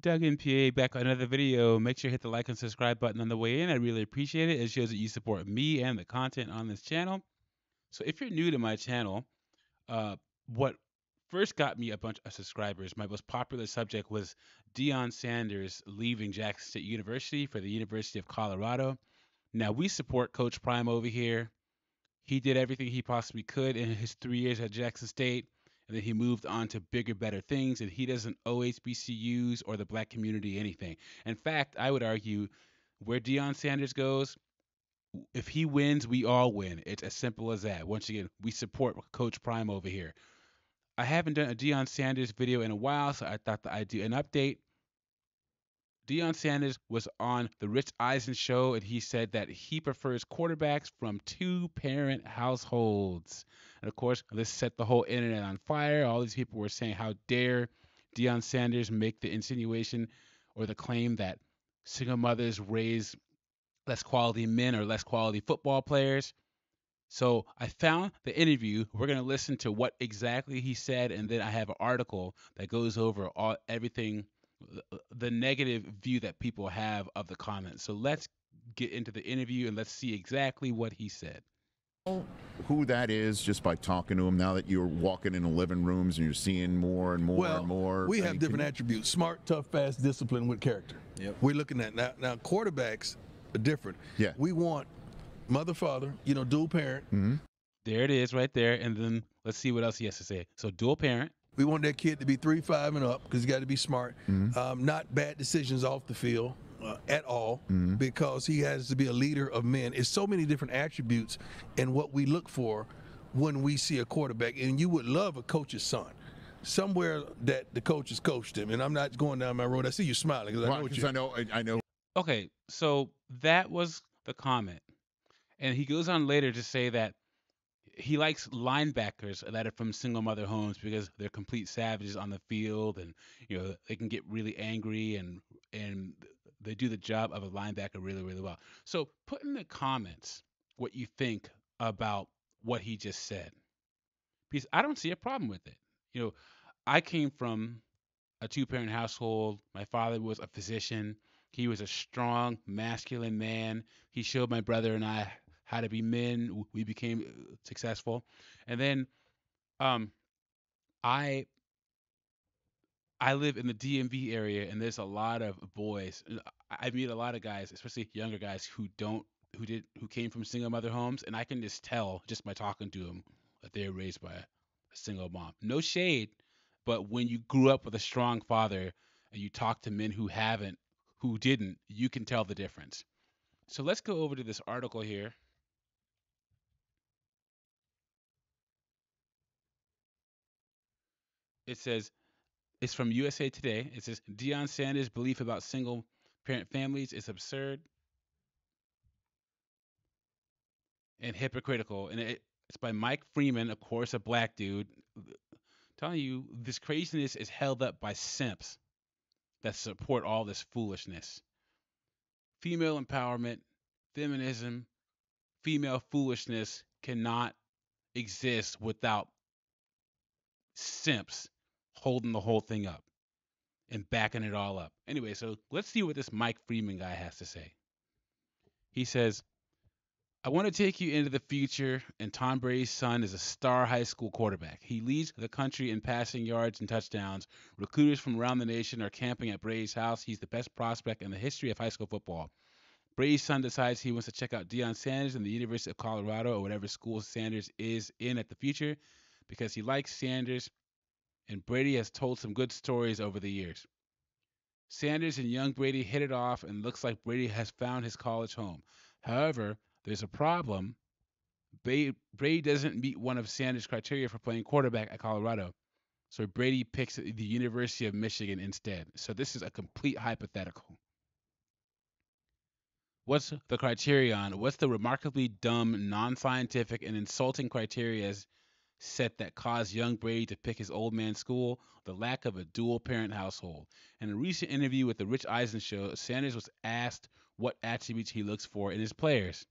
Doug MPA back on another video. Make sure you hit the like and subscribe button on the way in. I really appreciate it. It shows that you support me and the content on this channel. So if you're new to my channel, uh, what first got me a bunch of subscribers, my most popular subject was Deion Sanders leaving Jackson State University for the University of Colorado. Now we support Coach Prime over here. He did everything he possibly could in his three years at Jackson State and then he moved on to bigger, better things. And he doesn't owe HBCUs or the black community anything. In fact, I would argue where Deion Sanders goes, if he wins, we all win. It's as simple as that. Once again, we support Coach Prime over here. I haven't done a Deion Sanders video in a while, so I thought that I'd do an update. Deion Sanders was on the Rich Eisen show, and he said that he prefers quarterbacks from two parent households. And of course, this set the whole internet on fire. All these people were saying, How dare Deion Sanders make the insinuation or the claim that single mothers raise less quality men or less quality football players? So I found the interview. We're going to listen to what exactly he said, and then I have an article that goes over all everything the negative view that people have of the comments. So let's get into the interview and let's see exactly what he said. Who that is just by talking to him now that you're walking in the living rooms and you're seeing more and more well, and more. We have different attributes smart, tough, fast, discipline with character. Yep. We're looking at now, now quarterbacks are different. Yeah. We want mother, father, you know, dual parent. Mm-hmm. There it is right there. And then let's see what else he has to say. So, dual parent. We want that kid to be three, five, and up because he's got to be smart. Mm-hmm. Um, not bad decisions off the field uh, at all Mm-hmm. because he has to be a leader of men. It's so many different attributes and what we look for when we see a quarterback. And you would love a coach's son. Somewhere that the coach has coached him, and I'm not going down my road. I see you smiling because I know Well, what 'cause you. I know, I, I know. Okay, so that was the comment. And he goes on later to say that he likes linebackers that are from single mother homes because they're complete savages on the field and you know they can get really angry and and they do the job of a linebacker really really well. So put in the comments what you think about what he just said. Because I don't see a problem with it. You know, I came from a two parent household. My father was a physician. He was a strong, masculine man. He showed my brother and I how to be men. We became uh, successful. And then um I I live in the DMV area and there's a lot of boys. I meet a lot of guys, especially younger guys who don't who did who came from single mother homes and I can just tell just by talking to them that they're raised by a single mom. No shade, but when you grew up with a strong father and you talk to men who haven't, who didn't, you can tell the difference. So let's go over to this article here. It says, it's from USA Today. It says, Deion Sanders' belief about single parent families is absurd and hypocritical. And it, it's by Mike Freeman, of course, a black dude. telling you, this craziness is held up by simps that support all this foolishness. Female empowerment, feminism, female foolishness cannot exist without simps holding the whole thing up and backing it all up. Anyway, so let's see what this Mike Freeman guy has to say. He says, I want to take you into the future, and Tom Brady's son is a star high school quarterback. He leads the country in passing yards and touchdowns. Recruiters from around the nation are camping at Brady's house. He's the best prospect in the history of high school football. Brady's son decides he wants to check out Deion Sanders in the University of Colorado or whatever school Sanders is in at the future because he likes Sanders, and Brady has told some good stories over the years. Sanders and young Brady hit it off, and looks like Brady has found his college home. However, there's a problem. Brady, doesn't meet one of Sanders' criteria for playing quarterback at Colorado. So Brady picks the University of Michigan instead. So this is a complete hypothetical. What's the criterion? What's the remarkably dumb, non scientific, and insulting criteria set that caused young Brady to pick his old man school? The lack of a dual parent household. In a recent interview with the Rich Eisen show, Sanders was asked what attributes he looks for in his players.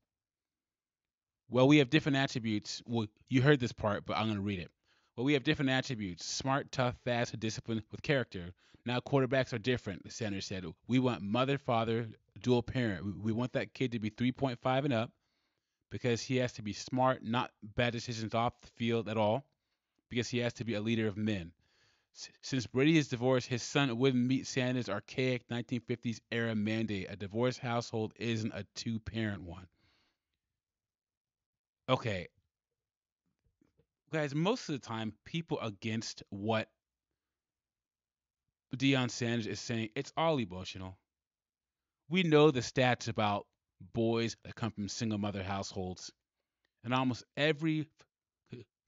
Well, we have different attributes. Well, you heard this part, but I'm going to read it. Well, we have different attributes smart, tough, fast, disciplined with character. Now quarterbacks are different. Sanders said, "We want mother, father, dual parent. We- We want that kid to be 3.5 and up because he has to be smart, not bad decisions off the field at all, because he has to be a leader of men." S- Since Brady is divorced, his son wouldn't meet Sanders' archaic 1950s era mandate. A divorced household isn't a two parent one. Okay, guys, most of the time, people against what Deion Sanders is saying, it's all emotional. We know the stats about boys that come from single mother households, and almost every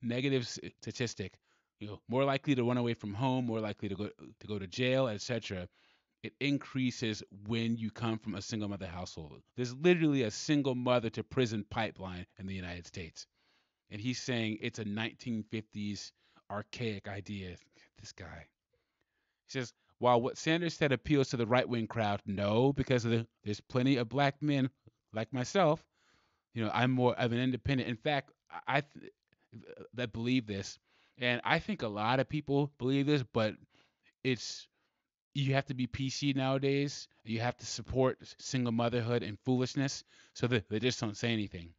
negative statistic, you know, more likely to run away from home, more likely to go to go to jail, etc. It increases when you come from a single mother household. There's literally a single mother to prison pipeline in the United States and he's saying it's a 1950s archaic idea. This guy. He says, while what Sanders said appeals to the right wing crowd, no, because the, there's plenty of black men like myself. You know, I'm more of an independent. In fact, I th- that believe this, and I think a lot of people believe this, but it's you have to be PC nowadays. You have to support single motherhood and foolishness, so that they just don't say anything.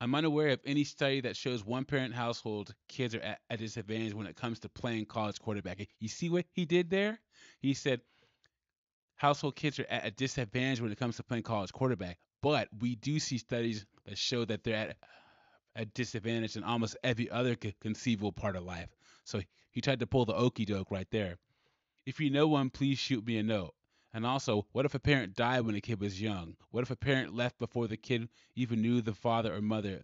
I'm unaware of any study that shows one parent household kids are at a disadvantage when it comes to playing college quarterback. You see what he did there? He said household kids are at a disadvantage when it comes to playing college quarterback. But we do see studies that show that they're at a disadvantage in almost every other co- conceivable part of life. So he tried to pull the okey doke right there. If you know one, please shoot me a note. And also, what if a parent died when a kid was young? What if a parent left before the kid even knew the father or mother?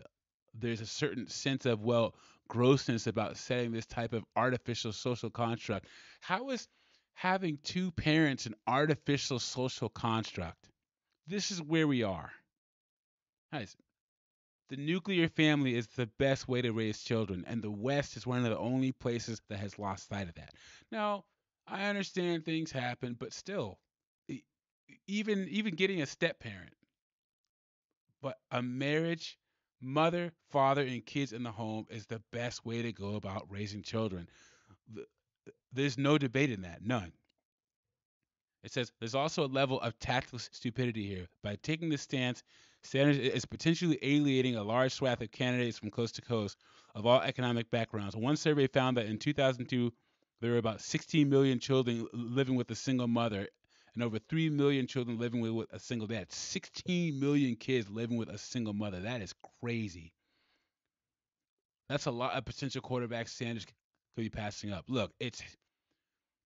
There's a certain sense of, well, grossness about setting this type of artificial social construct. How is having two parents an artificial social construct? This is where we are. Guys, the nuclear family is the best way to raise children, and the West is one of the only places that has lost sight of that. Now, I understand things happen, but still, even even getting a step parent, but a marriage, mother, father, and kids in the home is the best way to go about raising children. There's no debate in that, none. It says there's also a level of tactical stupidity here. By taking this stance, Sanders is potentially alienating a large swath of candidates from coast to coast of all economic backgrounds. One survey found that in 2002, there were about 16 million children living with a single mother and over 3 million children living with, with a single dad. 16 million kids living with a single mother. That is crazy. That's a lot of potential quarterbacks Sanders could be passing up. Look, it's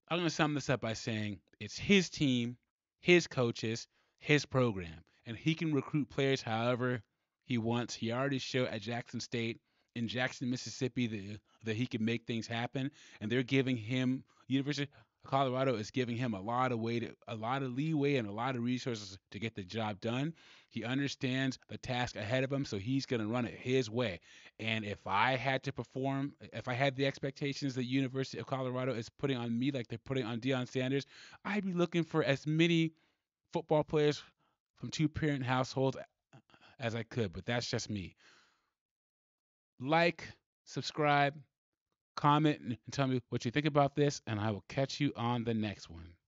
I'm going to sum this up by saying it's his team, his coaches, his program, and he can recruit players however he wants. He already showed at Jackson State in Jackson, Mississippi that, that he can make things happen, and they're giving him University Colorado is giving him a lot of way to, a lot of leeway and a lot of resources to get the job done. He understands the task ahead of him, so he's going to run it his way. And if I had to perform, if I had the expectations that University of Colorado is putting on me, like they're putting on Deion Sanders, I'd be looking for as many football players from two parent households as I could. But that's just me. Like, subscribe, comment, and tell me what you think about this, and I will catch you on the next one.